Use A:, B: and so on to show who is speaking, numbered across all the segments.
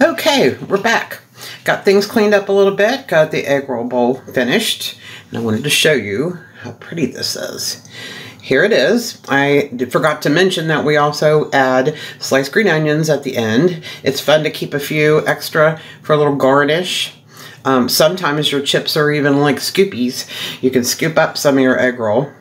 A: Okay, we're back. Got things cleaned up a little bit, got the egg roll bowl finished, and I wanted to show you how pretty this is. Here it is. I forgot to mention that we also add sliced green onions at the end. It's fun to keep a few extra for a little garnish. Um, sometimes your chips are even like scoopies. You can scoop up some of your egg roll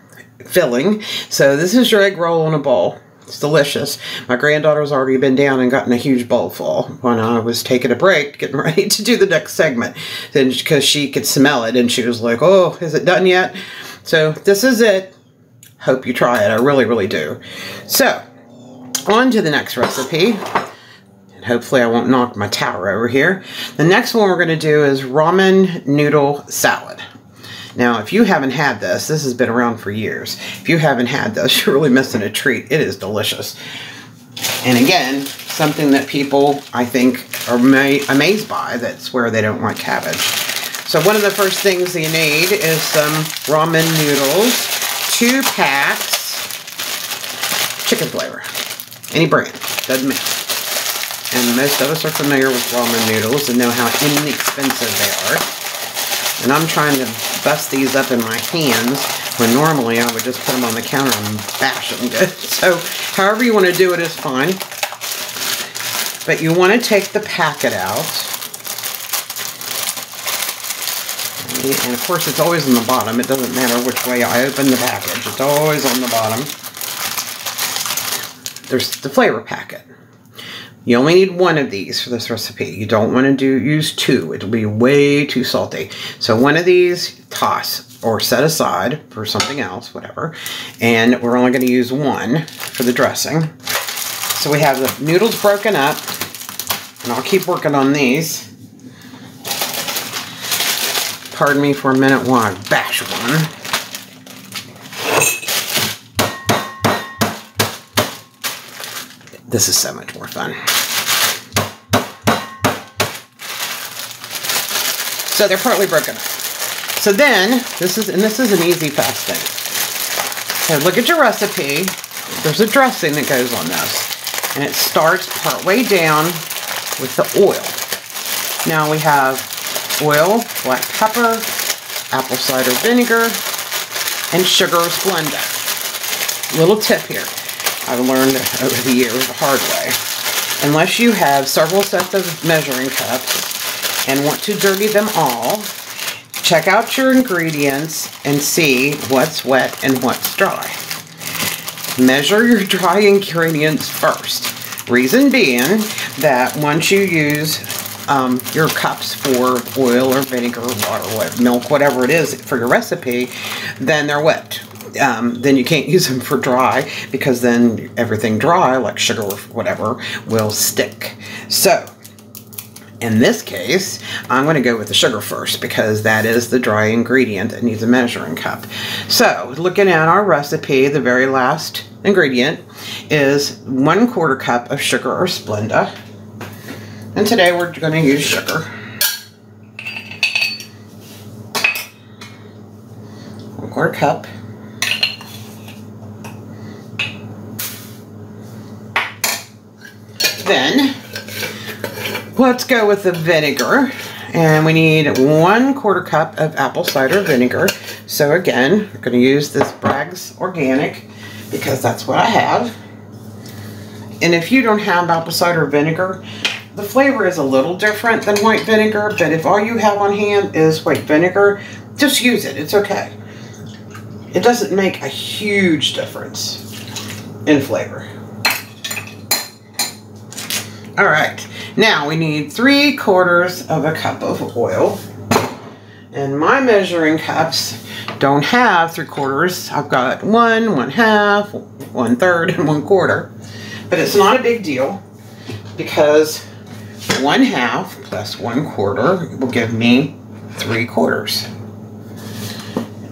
A: filling. So this is your egg roll in a bowl. It's delicious. My granddaughter's already been down and gotten a huge bowl full when I was taking a break, getting ready to do the next segment. Because she could smell it and she was like, "Oh, is it done yet?" So this is it. Hope you try it. I really, really do. So on to the next recipe. And hopefully I won't knock my tower over here. The next one we're going to do is ramen noodle salad. Now, if you haven't had this, this has been around for years. If you haven't had this, you're really missing a treat. It is delicious. And again, something that people, I think, are amazed by. That's where they don't like cabbage. So one of the first things you need is some ramen noodles, two packs, chicken flavor, any brand, doesn't matter. And most of us are familiar with ramen noodles and know how inexpensive they are. And I'm trying to bust these up in my hands when normally I would just put them on the counter and bash them good. So however you want to do it is fine. But you want to take the packet out. And of course it's always on the bottom. It doesn't matter which way I open the package. It's always on the bottom. There's the flavor packet. You only need one of these for this recipe. You don't want to do use two. It'll be way too salty. So one of these, toss or set aside for something else, whatever. And we're only going to use one for the dressing. So we have the noodles broken up. And I'll keep working on these. Pardon me for a minute while I bash one. This is so much more fun. So they're partly broken. So then, this is, and this is an easy thing. So look at your recipe. There's a dressing that goes on this. And it starts partway down with the oil. Now we have oil, black pepper, apple cider vinegar, and sugar Splenda. Little tip here. I've learned over the years the hard way. Unless you have several sets of measuring cups and want to dirty them all, check out your ingredients and see what's wet and what's dry. Measure your dry ingredients first. Reason being that once you use um, your cups for oil or vinegar or water, milk, whatever it is for your recipe, then they're wet um, then you can't use them for dry because then everything dry, like sugar or whatever, will stick. So, in this case, I'm going to go with the sugar first because that is the dry ingredient that needs a measuring cup. So, looking at our recipe, the very last ingredient is one quarter cup of sugar or Splenda. And today we're going to use sugar. One quarter cup. Then let's go with the vinegar. And we need one quarter cup of apple cider vinegar. So again, we're going to use this Bragg's Organic because that's what I have. And if you don't have apple cider vinegar, the flavor is a little different than white vinegar, but if all you have on hand is white vinegar, just use it. It's okay. It doesn't make a huge difference in flavor. All right, now we need three quarters of a cup of oil. And my measuring cups don't have three quarters. I've got one, one half, one third, and one quarter. But it's not a big deal because one half plus one quarter will give me three quarters.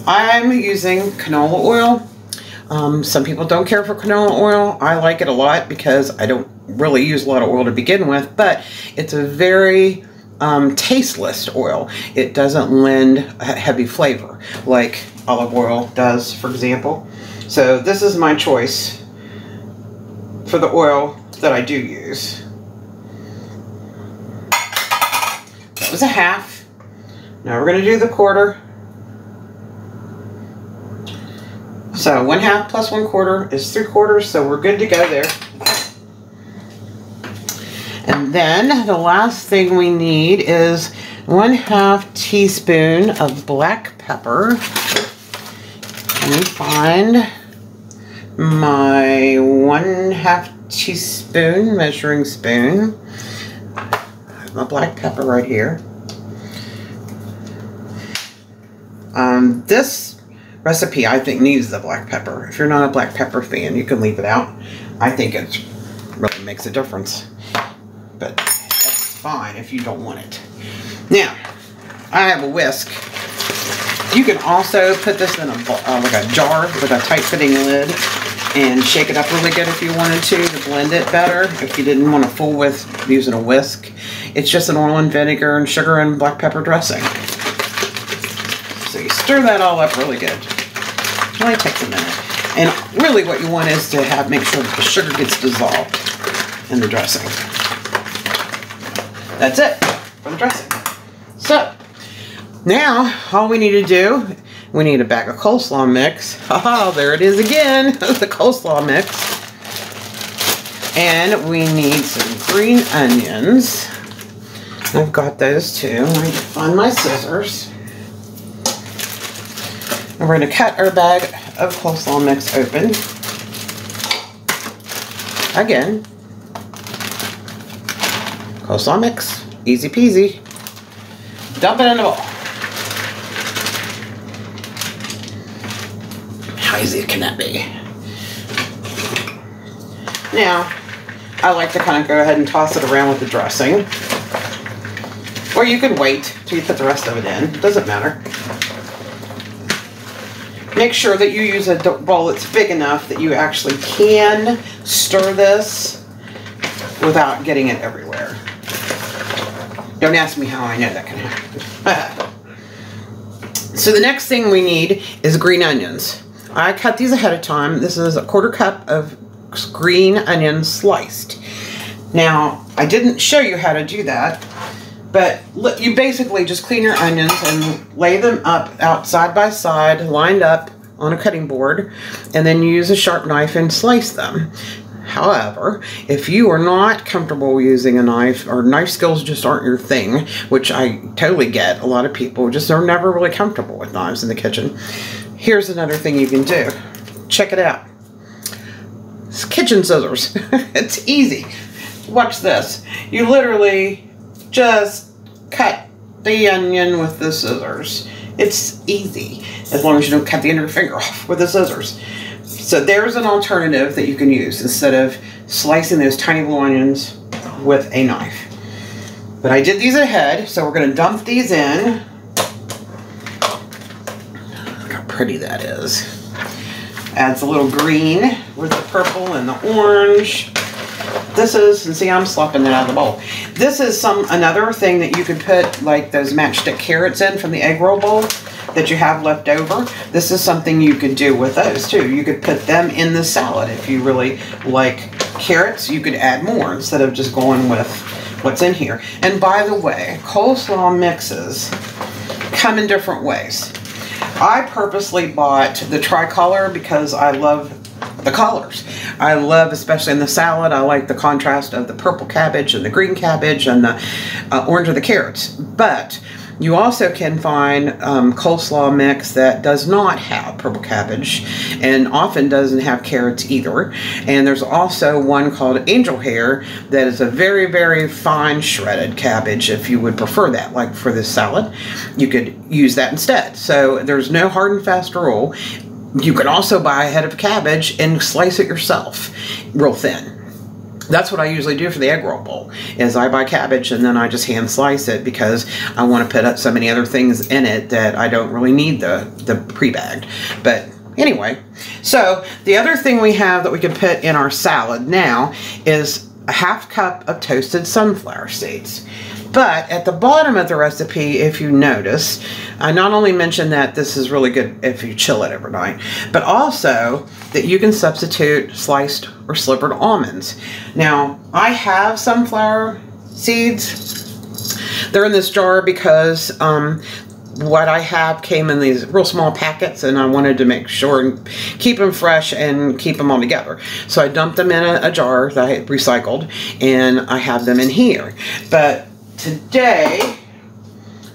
A: I'm using canola oil. Um, some people don't care for canola oil. I like it a lot because I don't really use a lot of oil to begin with, but it's a very um, tasteless oil. It doesn't lend a heavy flavor like olive oil does, for example. So this is my choice for the oil that I do use. That was a half. Now we're going to do the quarter. So one half plus one quarter is three quarters, so we're good to go there. And then the last thing we need is one half teaspoon of black pepper. Let me find my one half teaspoon measuring spoon. My black pepper right here. Um, this recipe I think needs the black pepper. If you're not a black pepper fan, you can leave it out. I think it really makes a difference. But that's fine if you don't want it. Now, I have a whisk. You can also put this in a uh, like a jar with a tight fitting lid and shake it up really good if you wanted to to blend it better. If you didn't want to fool with using a whisk. It's just an oil and vinegar and sugar and black pepper dressing. So you stir that all up really good. It only takes a minute. And really what you want is to have make sure that the sugar gets dissolved in the dressing. That's it for the dressing. So, now all we need to do, we need a bag of coleslaw mix. Oh, there it is again, the coleslaw mix. And we need some green onions. I've got those too. Let me find my scissors. And we're going to cut our bag of coleslaw mix open. Again, coleslaw mix, easy peasy. Dump it in the bowl. How easy can that be? Now, I like to kind of go ahead and toss it around with the dressing. Or you can wait till you put the rest of it in. Doesn't matter. Make sure that you use a bowl that's big enough that you actually can stir this without getting it everywhere. Don't ask me how I know that can happen. so the next thing we need is green onions. I cut these ahead of time. This is a quarter cup of green onions sliced. Now, I didn't show you how to do that, but you basically just clean your onions and lay them up out side by side, lined up on a cutting board, and then use a sharp knife and slice them. However, if you are not comfortable using a knife or knife skills just aren't your thing, which I totally get, a lot of people just are never really comfortable with knives in the kitchen, here's another thing you can do. Check it out. It's kitchen scissors. it's easy. Watch this. You literally just cut the onion with the scissors. It's easy, as long as you don't cut the end of your finger off with the scissors. So there's an alternative that you can use instead of slicing those tiny little onions with a knife. But I did these ahead, so we're going to dump these in. Look how pretty that is. Adds a little green with the purple and the orange. This is, and see I'm slopping it out of the bowl. This is some another thing that you could put like those matchstick carrots in from the egg roll bowl that you have left over. This is something you could do with those too. You could put them in the salad if you really like carrots. You could add more instead of just going with what's in here. And by the way, coleslaw mixes come in different ways. I purposely bought the tricolor because I love the colors. I love, especially in the salad, I like the contrast of the purple cabbage and the green cabbage and the uh, orange of the carrots. But you also can find um, coleslaw mix that does not have purple cabbage and often doesn't have carrots either. And there's also one called angel hair that is a very, very fine shredded cabbage if you would prefer that. Like for this salad, you could use that instead. So there's no hard and fast rule. You can also buy a head of cabbage and slice it yourself real thin that's what I usually do for the egg roll bowl is I buy cabbage and then I just hand slice it because I want to put up so many other things in it that I don't really need the, the pre-bagged. But anyway, so the other thing we have that we can put in our salad now is a half cup of toasted sunflower seeds. But at the bottom of the recipe, if you notice, I not only mentioned that this is really good if you chill it overnight, but also that you can substitute sliced or slivered almonds. Now, I have sunflower seeds. They're in this jar because um, what I have came in these real small packets and I wanted to make sure and keep them fresh and keep them all together. So I dumped them in a, a jar that I had recycled and I have them in here. But today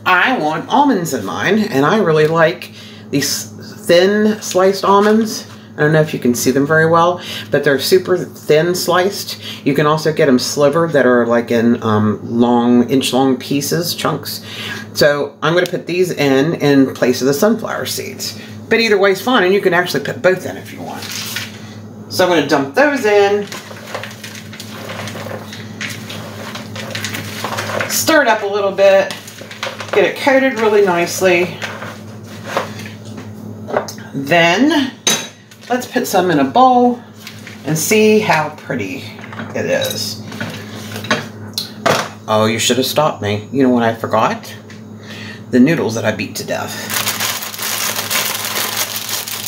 A: I want almonds in mine and I really like these thin sliced almonds. I don't know if you can see them very well, but they're super thin sliced. You can also get them slivered that are like in um, long, inch long pieces, chunks. So I'm going to put these in in place of the sunflower seeds. But either way is fine, and you can actually put both in if you want. So I'm going to dump those in. Stir it up a little bit. Get it coated really nicely. Then let's put some in a bowl and see how pretty it is. Oh, you should have stopped me. You know what I forgot? The noodles that I beat to death.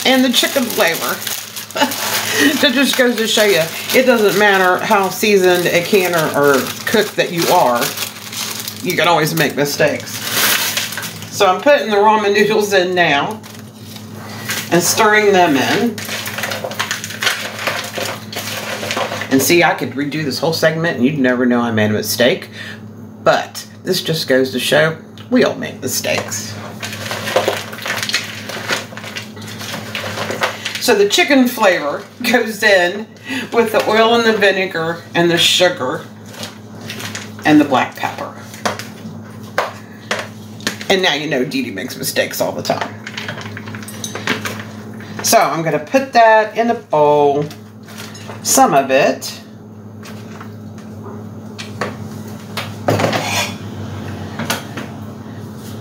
A: And the chicken flavor. that just goes to show you, it doesn't matter how seasoned a canner or cook that you are, you can always make mistakes. So I'm putting the ramen noodles in now and stirring them in. And see, I could redo this whole segment and you'd never know I made a mistake. But this just goes to show we all make mistakes. So the chicken flavor goes in with the oil and the vinegar and the sugar and the black pepper. And now you know Dede makes mistakes all the time. So I'm going to put that in a bowl, some of it.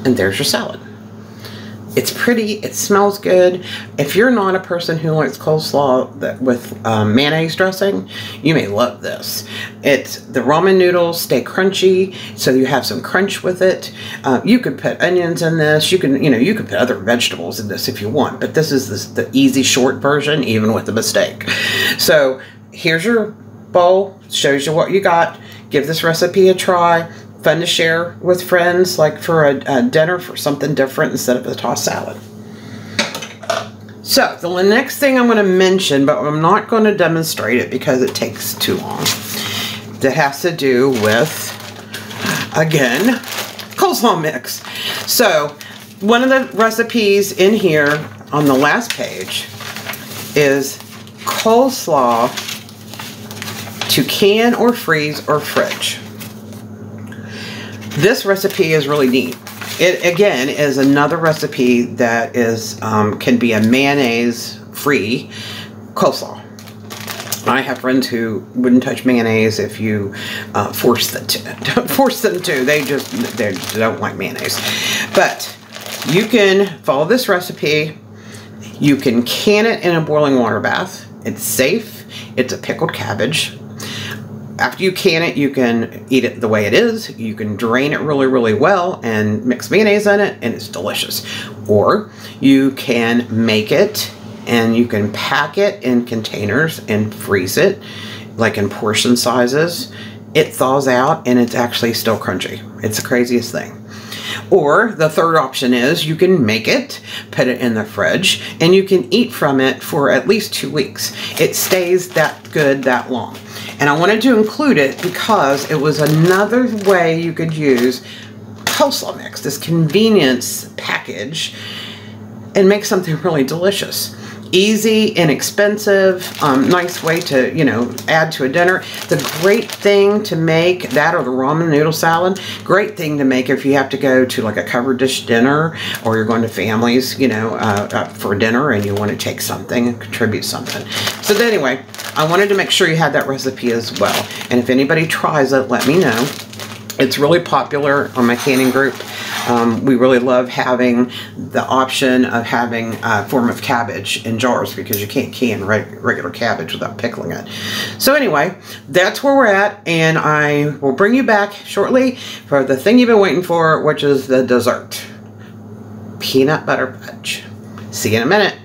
A: And there's your salad. It's pretty, it smells good. If you're not a person who likes coleslaw that, with um, mayonnaise dressing, you may love this. It's the ramen noodles stay crunchy, so you have some crunch with it. Uh, you could put onions in this. You can, you know, you could put other vegetables in this if you want, but this is this, the easy short version, even with a mistake. So here's your bowl, shows you what you got. Give this recipe a try fun to share with friends, like for a, a dinner for something different instead of a tossed salad. So the next thing I'm going to mention, but I'm not going to demonstrate it because it takes too long, that has to do with, again, coleslaw mix. So one of the recipes in here on the last page is coleslaw to can or freeze or fridge. This recipe is really neat. It again is another recipe that is um, can be a mayonnaise free coleslaw. I have friends who wouldn't touch mayonnaise if you uh, force them to. force them to. They just they don't like mayonnaise. But you can follow this recipe. You can can it in a boiling water bath. It's safe. It's a pickled cabbage after you can it, you can eat it the way it is. You can drain it really, really well and mix mayonnaise in it, and it's delicious. Or you can make it and you can pack it in containers and freeze it, like in portion sizes. It thaws out and it's actually still crunchy. It's the craziest thing. Or the third option is you can make it, put it in the fridge, and you can eat from it for at least two weeks. It stays that good that long. And I wanted to include it because it was another way you could use coleslaw mix, this convenience package, and make something really delicious easy, inexpensive, um, nice way to, you know, add to a dinner. The great thing to make, that or the ramen noodle salad, great thing to make if you have to go to like a covered dish dinner or you're going to families, you know, uh, for dinner and you want to take something and contribute something. So anyway, I wanted to make sure you had that recipe as well. And if anybody tries it, let me know. It's really popular on my canning group. Um, we really love having the option of having a form of cabbage in jars because you can't can regular cabbage without pickling it. So anyway, that's where we're at and I will bring you back shortly for the thing you've been waiting for, which is the dessert. Peanut butter fudge. See you in a minute.